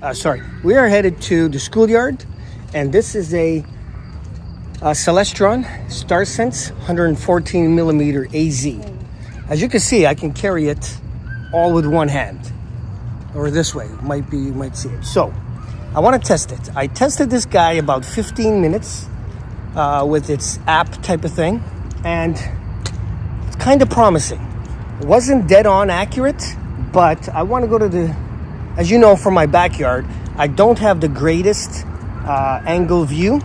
Uh, sorry, we are headed to the schoolyard, and this is a, a Celestron StarSense 114 millimeter AZ. As you can see, I can carry it all with one hand, or this way. Might be, you might see it. So, I want to test it. I tested this guy about 15 minutes uh, with its app type of thing, and it's kind of promising. It wasn't dead on accurate, but I want to go to the as you know from my backyard, I don't have the greatest uh, angle view.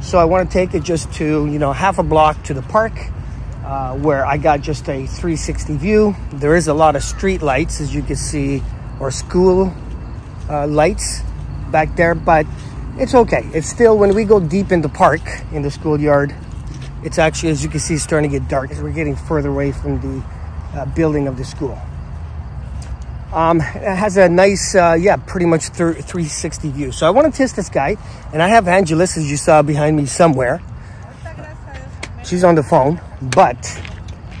So I want to take it just to, you know, half a block to the park uh, where I got just a 360 view. There is a lot of street lights, as you can see, or school uh, lights back there, but it's okay. It's still, when we go deep in the park, in the schoolyard, it's actually, as you can see, starting to get dark as we're getting further away from the uh, building of the school. Um, it has a nice, uh, yeah, pretty much 360 view. So I want to test this guy. And I have Angelus, as you saw behind me somewhere. She's on the phone. But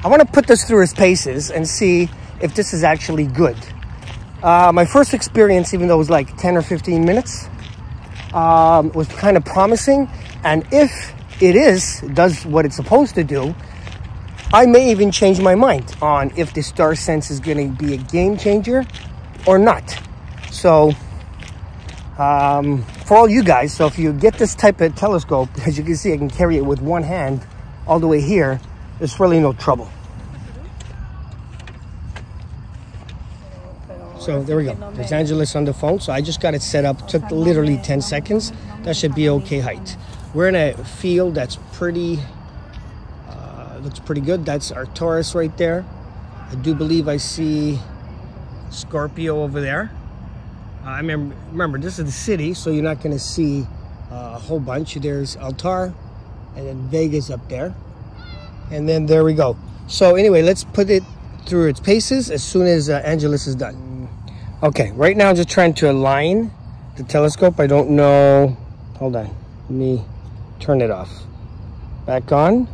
I want to put this through his paces and see if this is actually good. Uh, my first experience, even though it was like 10 or 15 minutes, um, was kind of promising. And if it is, does what it's supposed to do, I may even change my mind on if the Star Sense is going to be a game changer or not. So, um, for all you guys, so if you get this type of telescope, as you can see, I can carry it with one hand all the way here. There's really no trouble. So there we go. There's Angelus on the phone. So I just got it set up. Took literally 10 seconds. That should be okay height. We're in a field that's pretty looks pretty good. That's Arcturus right there. I do believe I see Scorpio over there. Uh, I remember, remember, this is the city, so you're not going to see uh, a whole bunch. There's Altair, and then Vega's up there. And then there we go. So anyway, let's put it through its paces as soon as uh, Angelus is done. Okay, right now I'm just trying to align the telescope. I don't know. Hold on. Let me turn it off. Back on.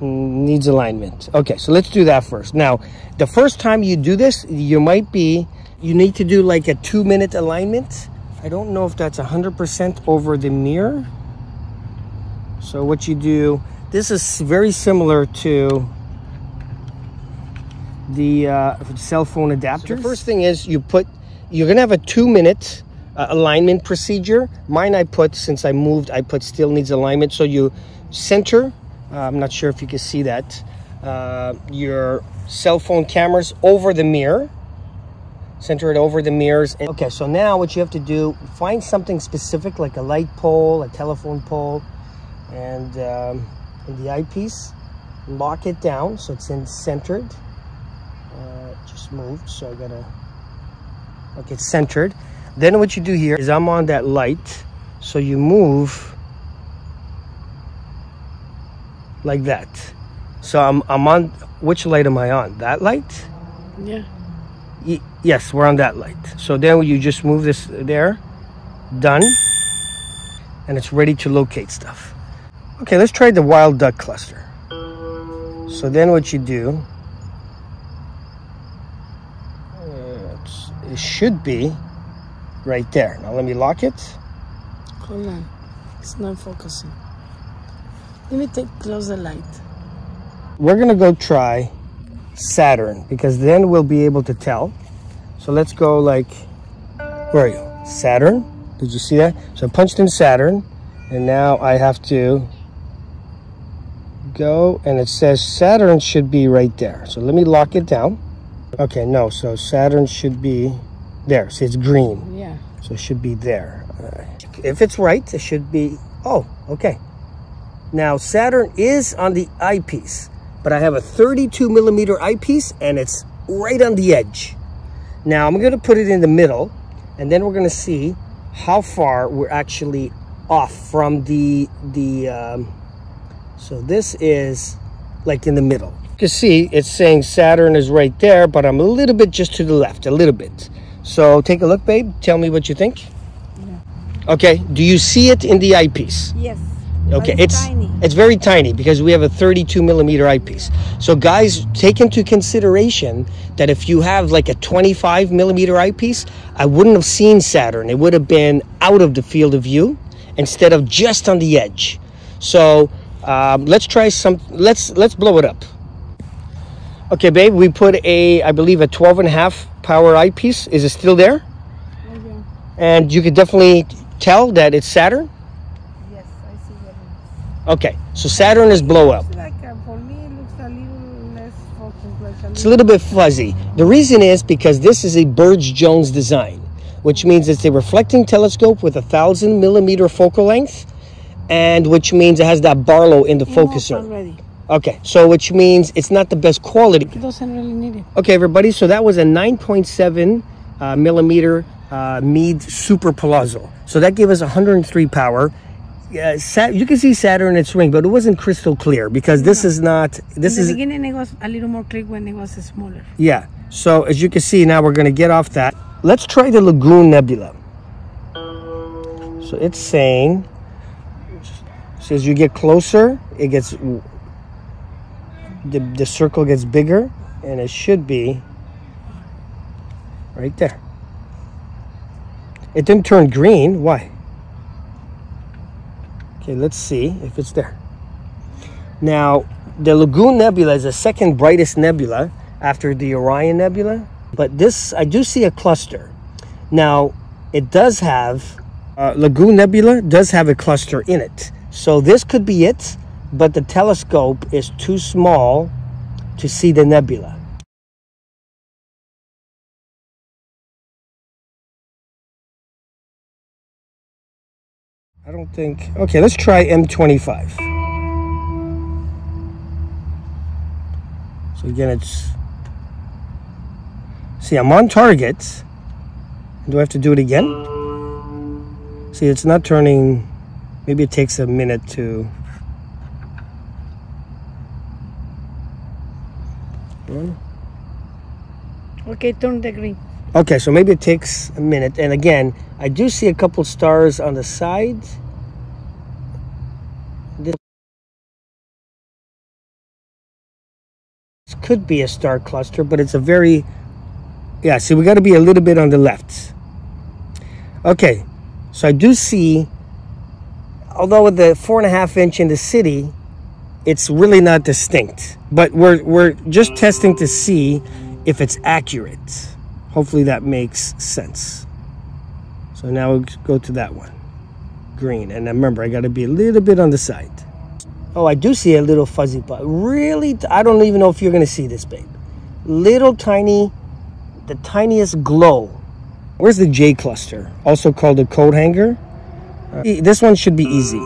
Needs alignment. Okay, so let's do that first. Now, the first time you do this, you might be, you need to do like a two minute alignment. I don't know if that's 100% over the mirror. So what you do, this is very similar to the uh, cell phone adapter. So the first thing is you put, you're gonna have a two minute uh, alignment procedure. Mine I put, since I moved, I put still needs alignment. So you center I'm not sure if you can see that. Uh, your cell phone cameras over the mirror. Center it over the mirrors. Okay, so now what you have to do, find something specific like a light pole, a telephone pole, and um, the eyepiece, lock it down so it's in centered. Uh, just moved, so I gotta, okay, it's centered. Then what you do here is I'm on that light, so you move like that. So I'm, I'm on, which light am I on? That light? Yeah. Y yes, we're on that light. So then you just move this there, done, and it's ready to locate stuff. Okay, let's try the wild duck cluster. So then what you do, it should be right there. Now let me lock it. Hold on, it's not focusing. Let me take close the light. We're gonna go try Saturn because then we'll be able to tell. So let's go like, where are you? Saturn, did you see that? So I punched in Saturn and now I have to go and it says Saturn should be right there. So let me lock it down. Okay, no, so Saturn should be there. See, it's green. Yeah. So it should be there. If it's right, it should be, oh, okay. Now Saturn is on the eyepiece, but I have a 32 millimeter eyepiece and it's right on the edge. Now I'm gonna put it in the middle and then we're gonna see how far we're actually off from the, the um, so this is like in the middle. You can see it's saying Saturn is right there, but I'm a little bit just to the left, a little bit. So take a look, babe. Tell me what you think. Yeah. Okay, do you see it in the eyepiece? Yes. Okay, it's it's tiny. it's very tiny because we have a 32 millimeter eyepiece. So guys, take into consideration that if you have like a 25 millimeter eyepiece, I wouldn't have seen Saturn. It would have been out of the field of view instead of just on the edge. So um, let's try some. Let's let's blow it up. Okay, babe, we put a I believe a 12 and a half power eyepiece. Is it still there? Okay. And you could definitely tell that it's Saturn. Yes, I see what it Okay, so Saturn is blow up. Like uh, for me, it looks a little less focused, like a It's a little bit fuzzy. The reason is because this is a Bird-Jones design, which means it's a reflecting telescope with a thousand millimeter focal length, and which means it has that Barlow in the focuser. already. Okay, so which means it's not the best quality. It doesn't really need it. Okay, everybody, so that was a 9.7 uh, millimeter uh, Meade Super Plössl. So that gave us 103 power. Uh, yeah, Sat- you can see Saturn in its ring, but it wasn't crystal clear because this is not. This In is the beginning, it was a little more clear when it was smaller. Yeah. So as you can see now, we're going to get off that. Let's try the Lagoon Nebula. So it's saying, so as you get closer, it gets the the circle gets bigger, and it should be right there. It didn't turn green. Why? Okay, let's see if it's there. Now, the Lagoon Nebula is the second brightest nebula after the Orion Nebula, but this I do see a cluster. Now, it does have uh, Lagoon Nebula does have a cluster in it, so this could be it. But the telescope is too small to see the nebula. I don't think. Okay, let's try M25. So again, it's. See, I'm on target. Do I have to do it again? See, it's not turning. Maybe it takes a minute to. Okay, turn the green. Okay, so maybe it takes a minute. And again, I do see a couple stars on the side. This could be a star cluster, but it's a very, yeah, see, we got to be a little bit on the left. Okay, so I do see, although with the four and a half inch in the city, it's really not distinct. But we're, we're just testing to see if it's accurate. Hopefully that makes sense. So now we'll go to that one. Green. And remember, I got to be a little bit on the side. Oh, I do see a little fuzzy but Really, I don't even know if you're going to see this, babe. Little tiny, the tiniest glow. Where's the J cluster? Also called a coat hanger. Uh, this one should be easy.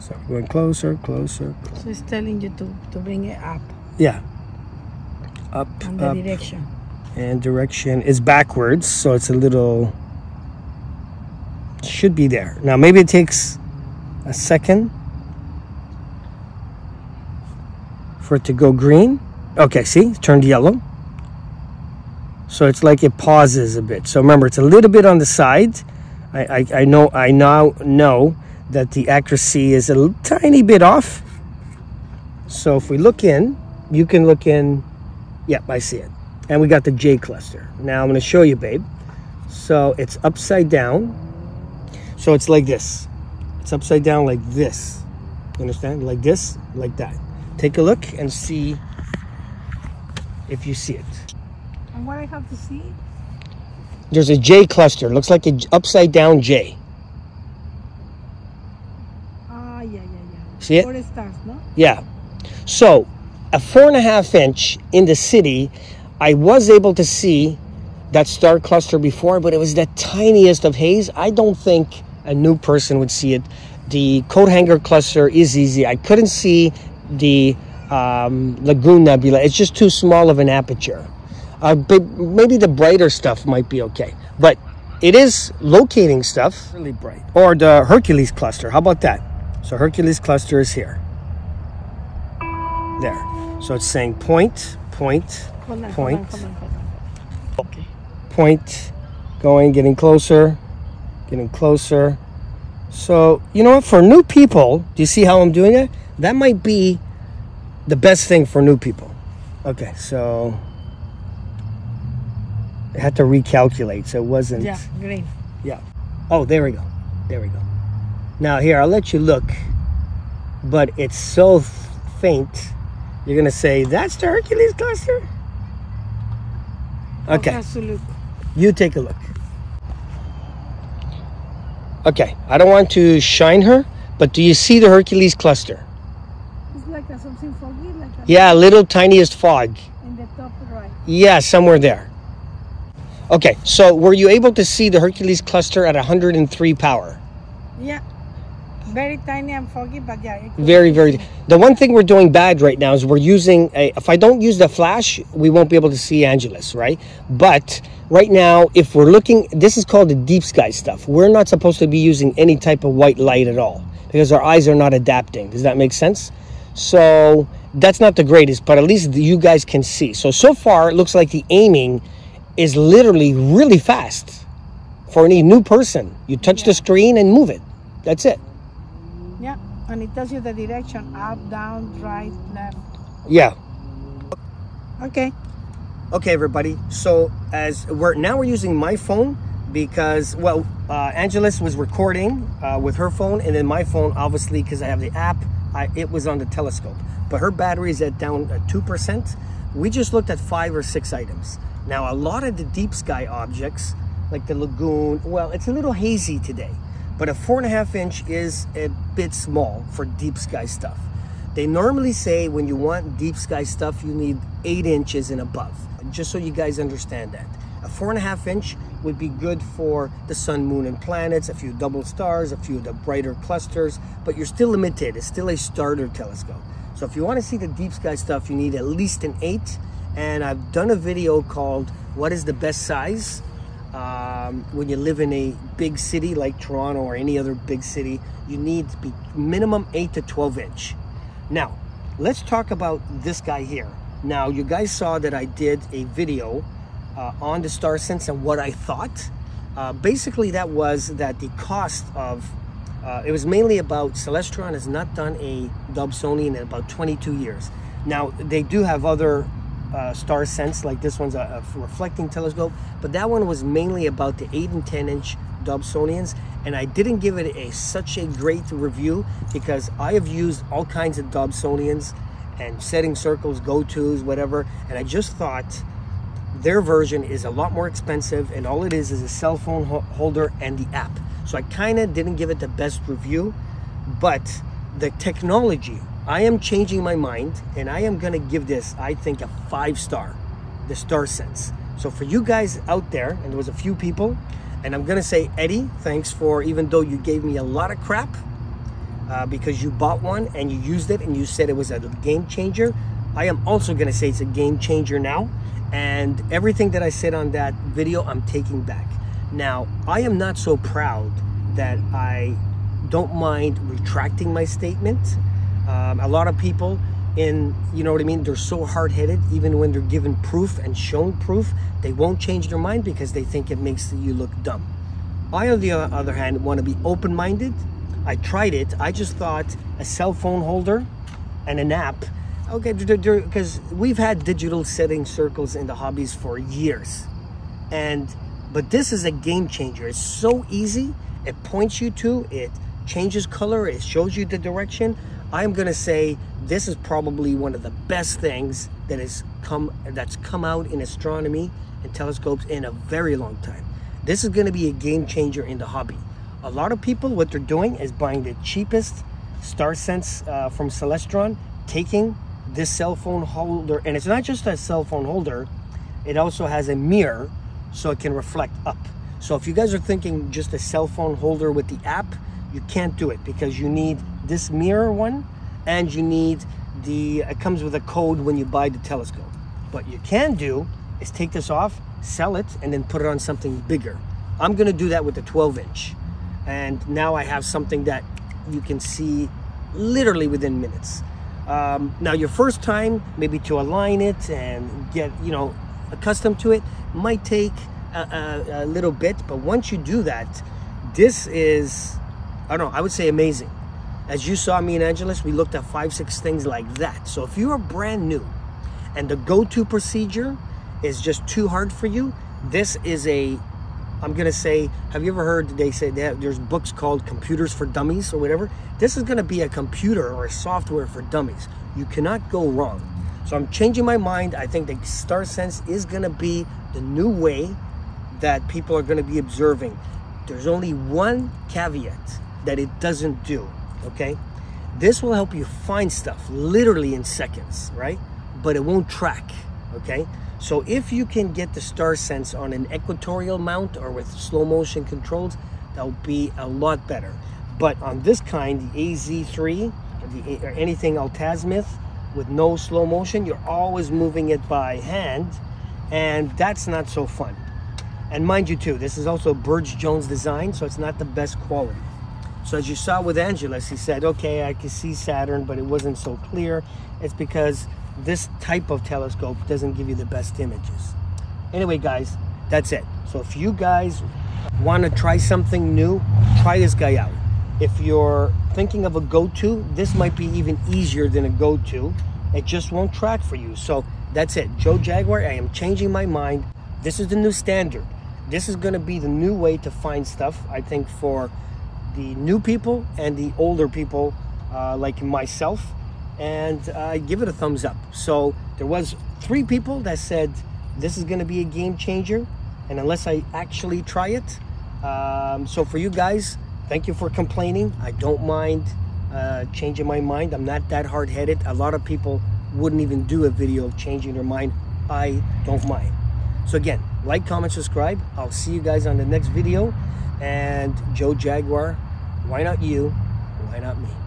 So we're going closer, closer. closer. So it's telling you to, to bring it up Yeah. Up, the up. direction. and direction is backwards, so it's a little should be there. Now maybe it takes a second for it to go green. Okay, see, it turned yellow. So it's like it pauses a bit. So remember, it's a little bit on the side. I, I, I know I now know that the accuracy is a tiny bit off. So if we look in, you can look in. Yep, I see it. And we got the J cluster. Now I'm going to show you, babe. So it's upside down. So it's like this. It's upside down like this. You understand? Like this, like that. Take a look and see if you see it. And what I have to see? There's a J cluster. Looks like an upside down J. Ah, yeah, yeah, yeah. See it? Four stars, no? Yeah. So, a four and a half inch in the city, I was able to see that star cluster before, but it was the tiniest of haze. I don't think a new person would see it. The coat hanger cluster is easy. I couldn't see the um, Lagoon Nebula. It's just too small of an aperture. Uh, but maybe the brighter stuff might be okay. But it is locating stuff. Really bright. Or the Hercules cluster. How about that? So Hercules cluster is here. There. So it's saying point, point, Hold on, Point. hold on, hold on. Okay. point, going, getting closer, getting closer. So, you know what? For new people, do you see how I'm doing it? That might be the best thing for new people. Okay, so I had to recalculate, so it wasn't. Yeah, green. Yeah. Oh, there we go. There we go. Now, here, I'll let you look, but it's so faint. You're going to say, that's the Hercules cluster? Oh, okay. Has. You take a look. Okay, I don't want to shine her, but do you see the Hercules cluster? It's like a something foggy, like a Yeah, little tiniest fog. in the top right. Yeah, somewhere there. Okay, so were you able to see the Hercules cluster at 103 power? Yeah. Very tiny and foggy, but yeah. Very, very. The one thing we're doing bad right now is we're using a. If I don't use the flash, we won't be able to see Angelus, right? But right now, if we're looking, this is called the deep sky stuff. We're not supposed to be using any type of white light at all because our eyes are not adapting. Does that make sense? So that's not the greatest, but at least you guys can see. So so far, it looks like the aiming is literally really fast for any new person. You touch the screen and move it. That's it. And it tells you the direction up, down, right, left. Yeah. Okay. Okay, everybody. So as we're now we're using my phone because well, uh, Angelus was recording uh, with her phone, and then my phone, obviously, because I have the app, I, it was on the telescope. But her battery is at down at two percent. We just looked at five or six items. Now, a lot of the deep sky objects, like the lagoon, well, it's a little hazy today. But a four and a half inch is a bit small for deep sky stuff. They normally say when you want deep sky stuff, you need eight inches and above. Just so you guys understand that. A four and a half inch would be good for the sun, moon, and planets, a few double stars, a few of the brighter clusters, but you're still limited. It's still a starter telescope. So if you want to see the deep sky stuff, you need at least an eight. And I've done a video called What is the Best Size? Um, when you live in a big city like Toronto or any other big city, you need to be minimum 8 to 12 inch. Now, let's talk about this guy here. Now, you guys saw that I did a video uh, on the Star Sense and what I thought. Uh, basically, that was that the cost of uh, it was mainly about Celestron has not done a Dobsonian in about 22 years. Now they do have other uh, Star Sense like this one's a, a reflecting telescope, but that one was mainly about the 8 and 10 inch Dobsonians, and I didn't give it a such a great review because I have used all kinds of Dobsonians and setting circles, go tos, whatever, and I just thought their version is a lot more expensive and all it is is a cell phone ho- holder and the app. So i kind of didn't give it the best review but the technology i am changing my mind and i am to give this i think a five star the star sense so for you guys out there and there was a few people and i'm to say eddie thanks for even though you gave me a lot of crap uh, because you bought one and you used it and you said it was a game changer. I am also to say it's a game changer now. And everything that I said on that video, I'm taking back. Now, I am not so proud that I don't mind retracting my statement. Um, a lot of people in, you know what I mean, they're so hard headed, even when they're given proof and shown proof, they won't change their mind because they think it makes you look dumb. I, on the other hand, want to be open minded. I tried it. I just thought a cell phone holder and an app. Okay, because we've had digital setting circles in the hobbies for years. And, but this is a game changer. It's so easy. It points you to, it changes color, it shows you the direction. I'm going to say this is probably one of the best things that has come, that's come out in astronomy and telescopes in a very long time. This is going to be a game changer in the hobby. A lot of people, what they're doing is buying the cheapest Star Sense uh, from Celestron, taking this cell phone holder, and it's not just a cell phone holder, it also has a mirror so it can reflect up. So if you guys are thinking just a cell phone holder with the app, you can't do it because you need this mirror one and you need the, it comes with a code when you buy the telescope. What you can do is take this off, sell it, and then put it on something bigger. I'm gonna do that with the 12 inch. And now I have something that you can see literally within minutes. Um, now your first time, maybe to align it and get, you know, accustomed to it, might take a, a, a little bit. But once you do that, this is I don't know, I would say amazing. As you saw me and Angelus, we looked at five, six things like that. So if you are brand new and the go-to procedure is just too hard for you, this is a I'm gonna say, have you ever heard they say that there's books called computers for dummies or whatever? This is gonna be a computer or a software for dummies. You cannot go wrong. So I'm changing my mind. I think the Star Sense is gonna be the new way that people are gonna be observing. There's only one caveat that it doesn't do, okay? This will help you find stuff literally in seconds, right? But it won't track, okay? So if you can get the star sense on an equatorial mount or with slow motion controls, that'll be a lot better. But on this kind, the AZ3 or, the, or anything Altazimuth with no slow motion, you're always moving it by hand and that's not so fun. And mind you too, this is also Bird-Jones design, so it's not the best quality. So as you saw with Angelus, he said, okay, I can see Saturn, but it wasn't so clear. It's because this type of telescope doesn't give you the best images. Anyway, guys, that's it. So if you guys want to try something new, try this guy out. If you're thinking of a go-to, this might be even easier than a go-to. It just won't track for you. So that's it. Joe Jaguar, I am changing my mind. This is the new standard. This is going to be the new way to find stuff, I think, for the new people and the older people uh, like myself and I give it a thumbs up. So there was three people that said this is going to be a game changer, and unless I actually try it. Um, so for you guys, thank you for complaining. I don't mind uh, changing my mind. I'm not that hard-headed. A lot of people wouldn't even do a video of changing their mind. I don't mind. So again, like, comment, subscribe. I'll see you guys on the next video. And Joe Jaguar, why not you? Why not me?